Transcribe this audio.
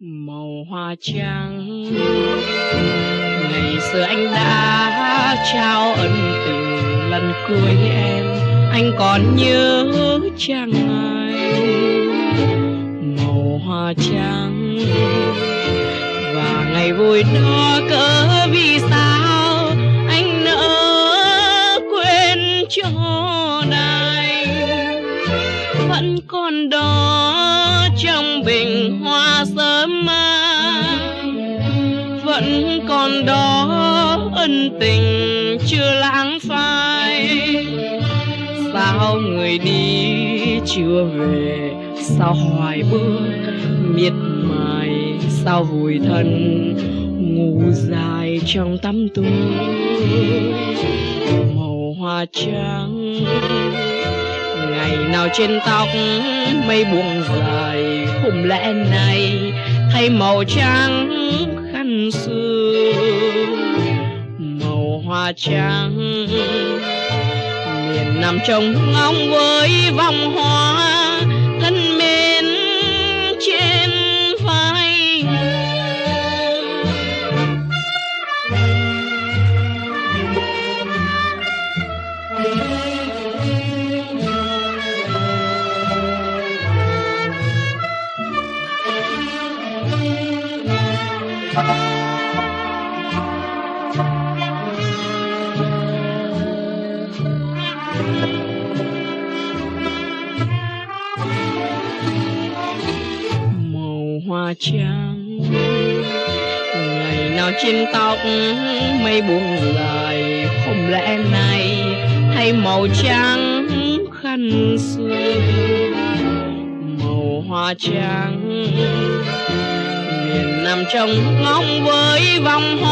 màu hoa trắng. Ngày xưa anh đã trao ân tình lần cuối em. Anh còn nhớ chăng anh màu hoa trắng. Và ngày vui đó cỡ vẫn còn đó trong bình hoa sớm mai. Vẫn còn đó ân tình chưa lãng phai. Sao người đi chưa về, sao hoài bước miệt mài, sao vùi thân ngủ dài trong tắm tôi màu hoa trắng ngày nào trên tóc mây buông dài. Khung lẽ này, thay màu trắng khăn xưa, màu hoa trắng. Miền nằm trông ngóng với vòng hoa, thân mến hoa trắng ngày nào trên tóc mây buông dài không lẽ này hay màu trắng khăn xưa màu hoa trắng nằm trong ngóng với vòng hoa.